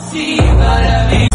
See what I mean?